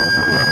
Oh, my God.